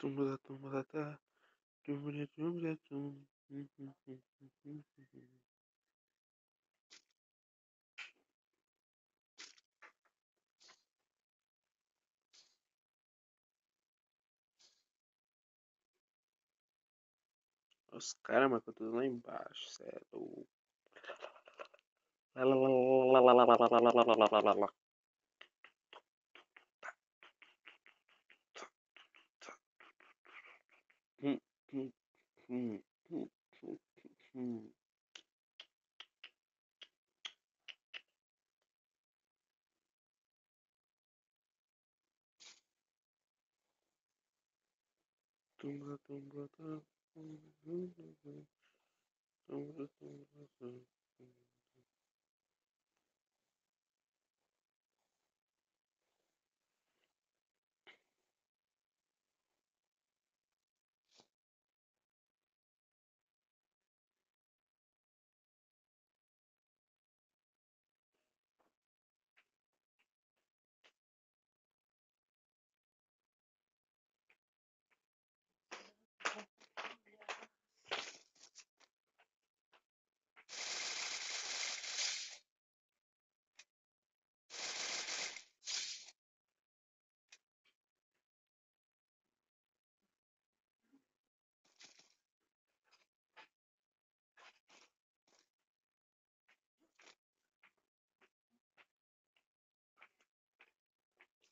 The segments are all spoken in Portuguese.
Tumba da tumba da tá. Tumba da tumba. Os caras, mas tudo lá embaixo, cê হুম হুম হুম তোমরা তোমরা তোমরা তোমরা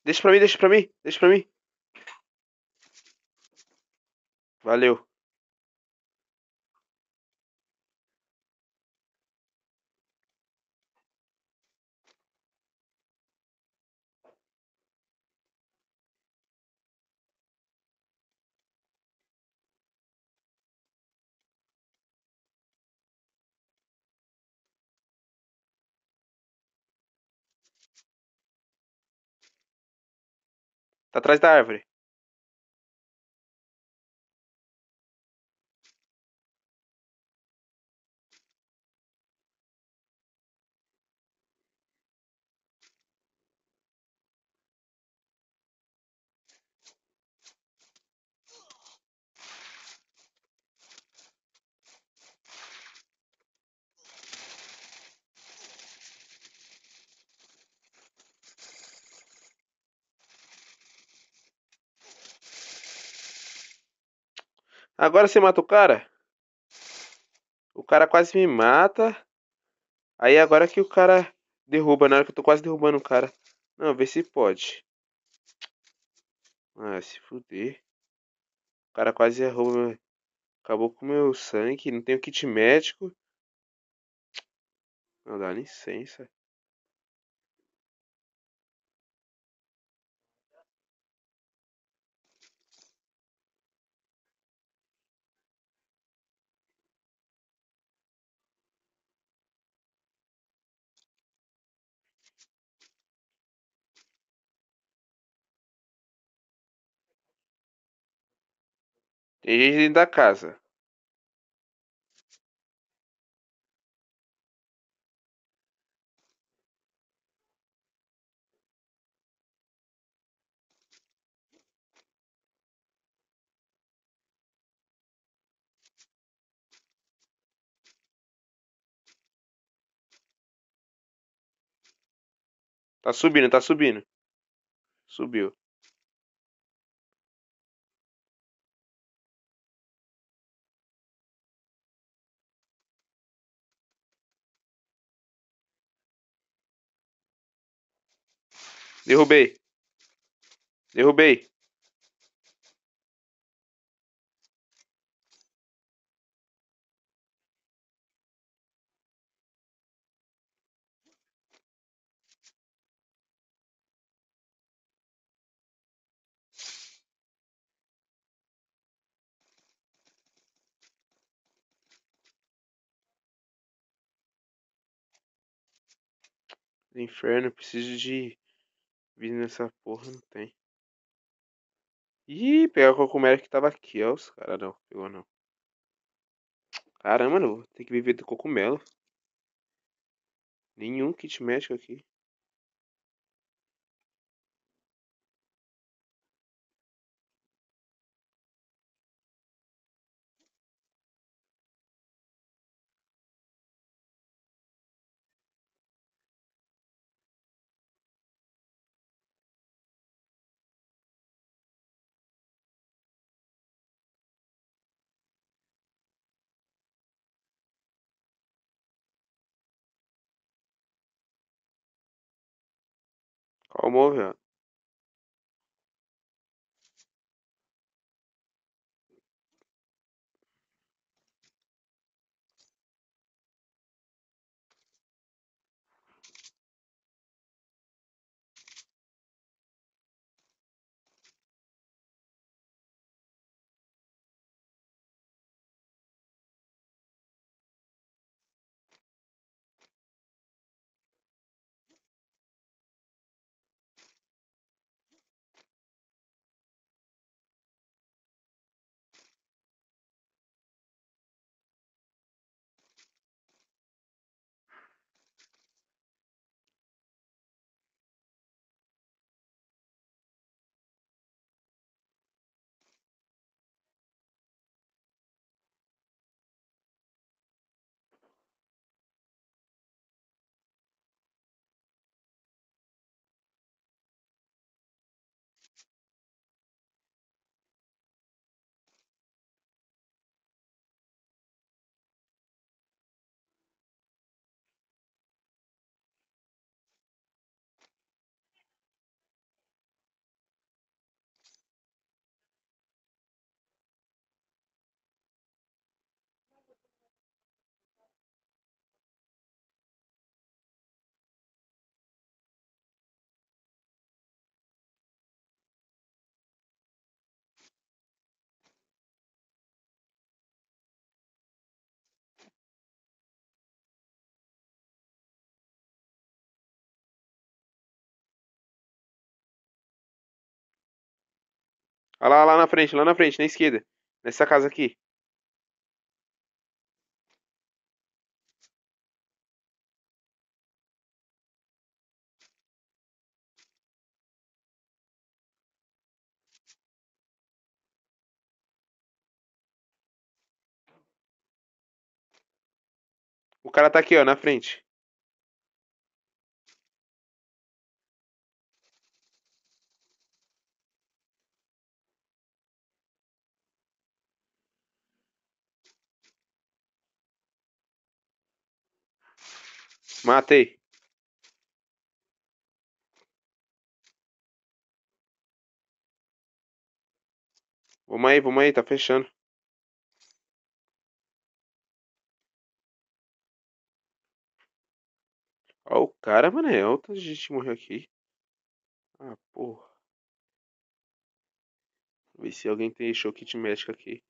Deixa pra mim, deixa pra mim, deixa pra mim. Valeu. Tá atrás da árvore. Agora você mata o cara? O cara quase me mata. Aí agora que o cara derruba, na hora que eu tô quase derrubando o cara. Não, vê se pode. Ah, se fuder. O cara quase derruba. Acabou com meu sangue. Não tenho kit médico. Não dá licença. Dentro da casa. Tá subindo, tá subindo. Subiu. Derrubei. Derrubei. Inferno, preciso de vida nessa porra, não tem. Ih, pegar o cogumelo que tava aqui, ó. Os caras não, pegou não. Caramba, não. Tem que viver do cogumelo. Nenhum kit médico aqui. Calmou, velho. Olha lá, lá na frente, lá na frente, na esquerda. Nessa casa aqui. O cara tá aqui, ó, na frente. Matei. Vamos aí, vamos aí, tá fechando. Ó o cara, mano, é outra gente morreu aqui. Ah, porra. Vê se alguém tem show kit médico aqui.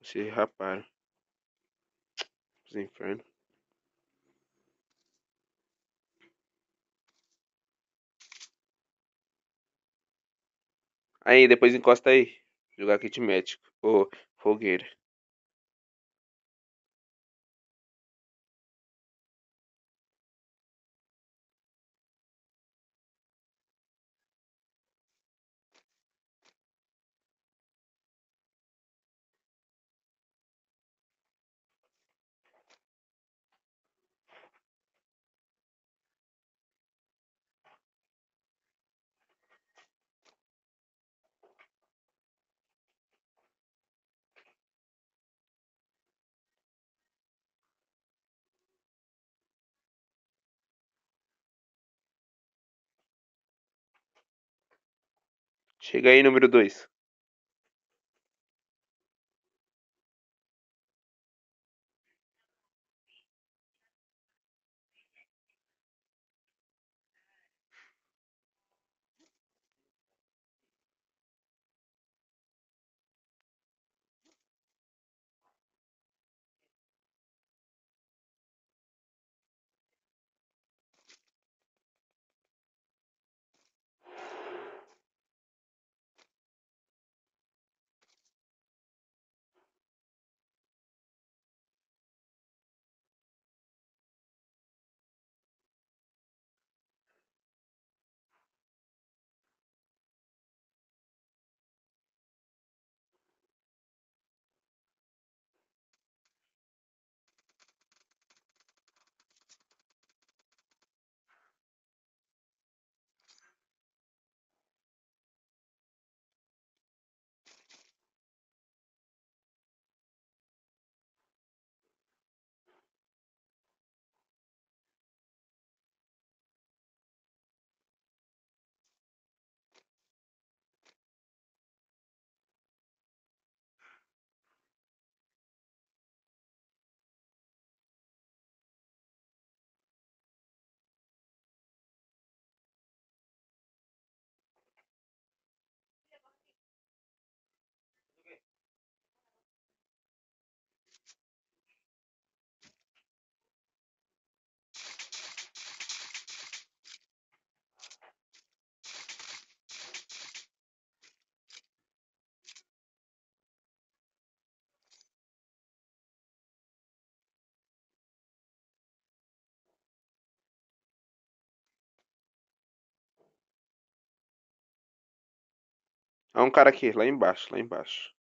Vocês raparam. Os infernos. Aí, depois encosta aí. Jogar kit médico. Ô, fogueira. Chega aí, número 2. Há um cara aqui, lá embaixo, lá embaixo.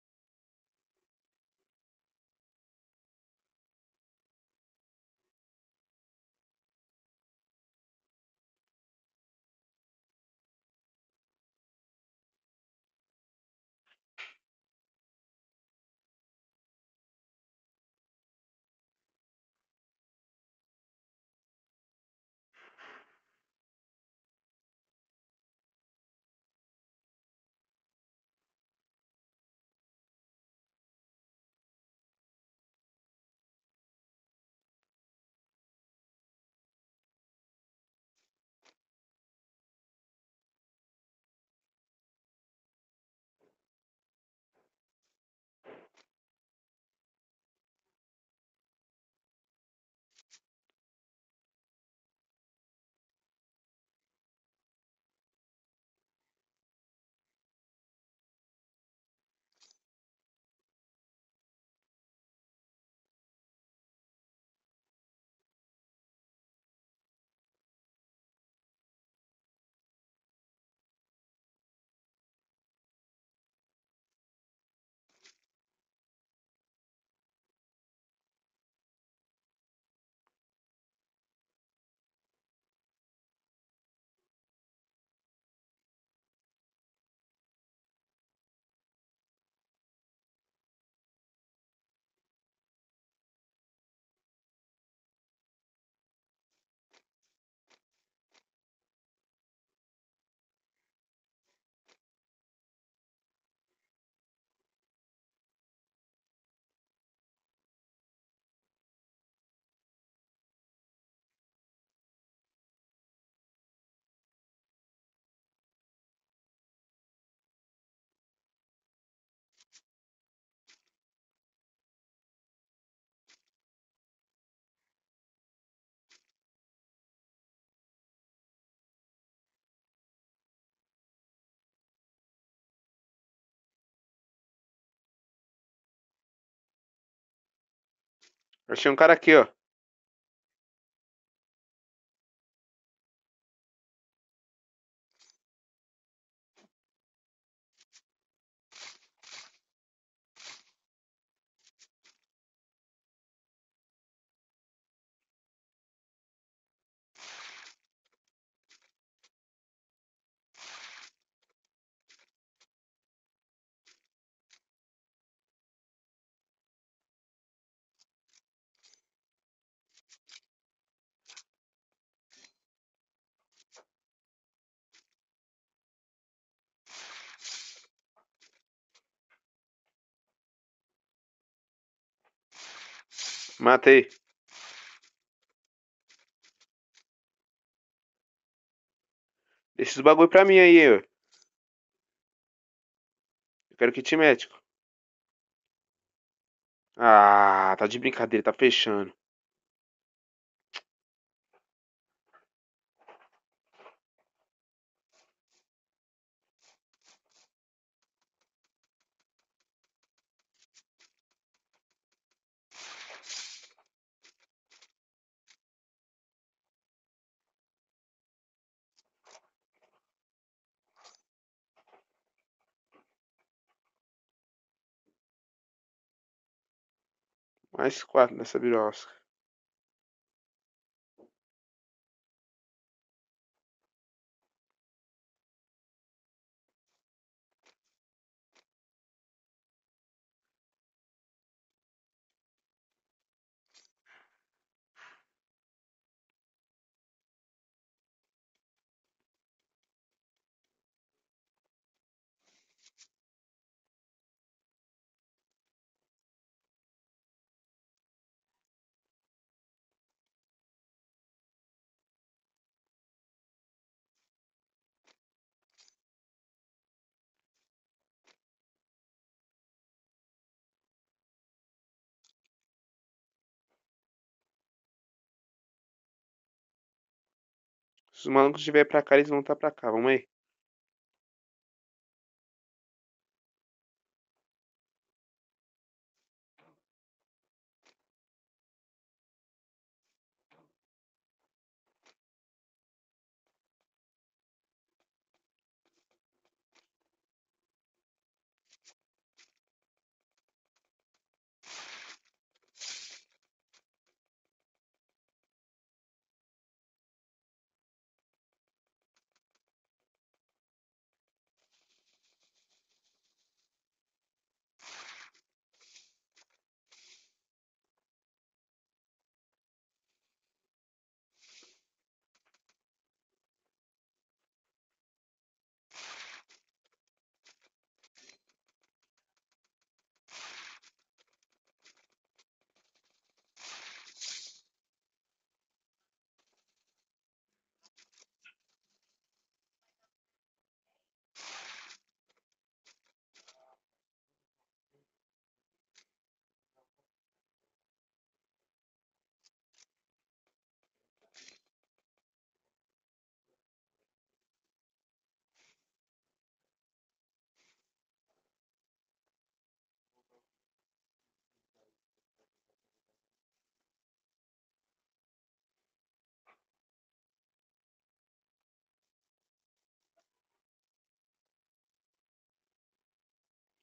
Achei um cara aqui, ó. Matei. Deixa os bagulho pra mim aí, ó. Eu quero kit médico. Ah, tá de brincadeira, tá fechando. Mais quatro nessa birosca. Se os malucos estiverem pra cá, eles vão estar tá pra cá. Vamos aí.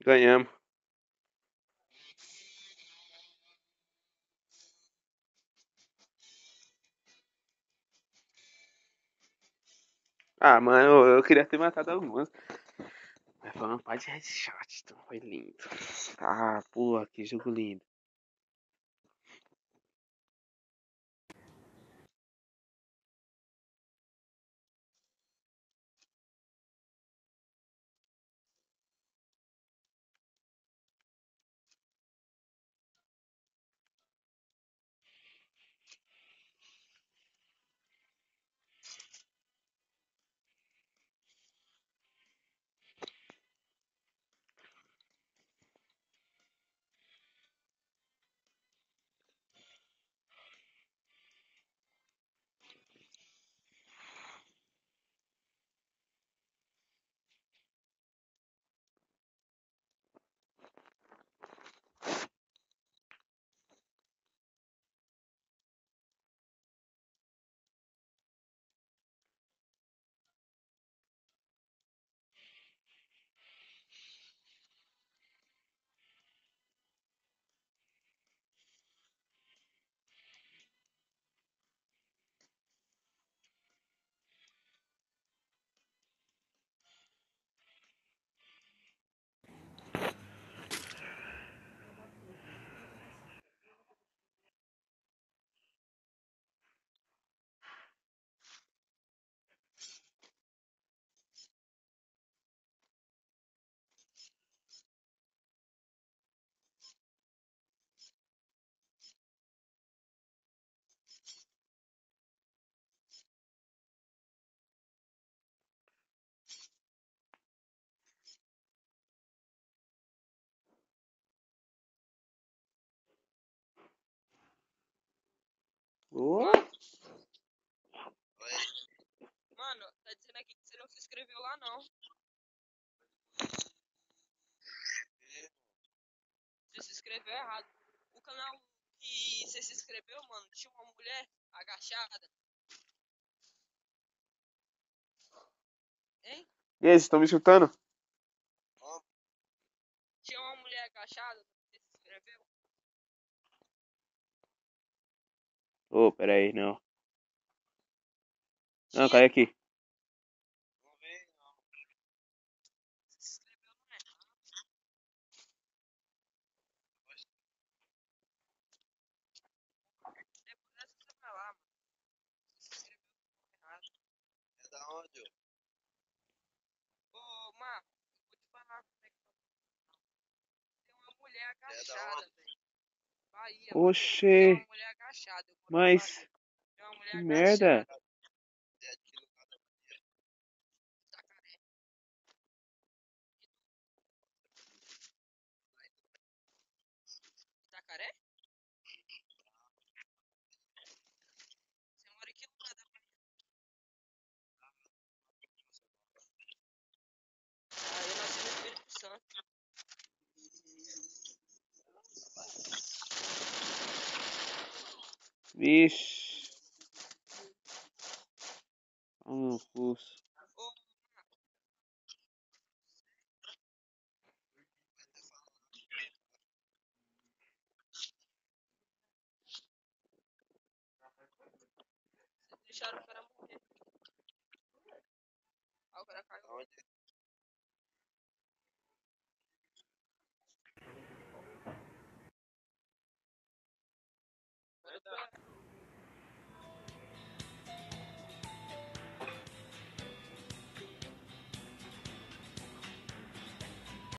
Ganhamos. Ah, mano, eu queria ter matado algumas. Mas foi uma parte de headshot, então foi lindo. Ah, porra, que jogo lindo. Ô, Mano, tá dizendo aqui que você não se inscreveu lá não. Você se inscreveu errado. O canal que você se inscreveu, mano, tinha uma mulher agachada. Hein? E aí, vocês estão me escutando? Tinha uma mulher agachada. Você se inscreveu? Ô, pera aí, não. Não, Tinha. cai aqui. Você se inscreveu não é? Depois dessa você vai lá, mano. Você se inscreveu errado. É da onde? ô? Ô, Marco, vou te falar como é que tá. Tem uma mulher da agachada, velho. Bahia. Tem uma mulher agachada. Mas mulher que merda. Vixe. Olha o meu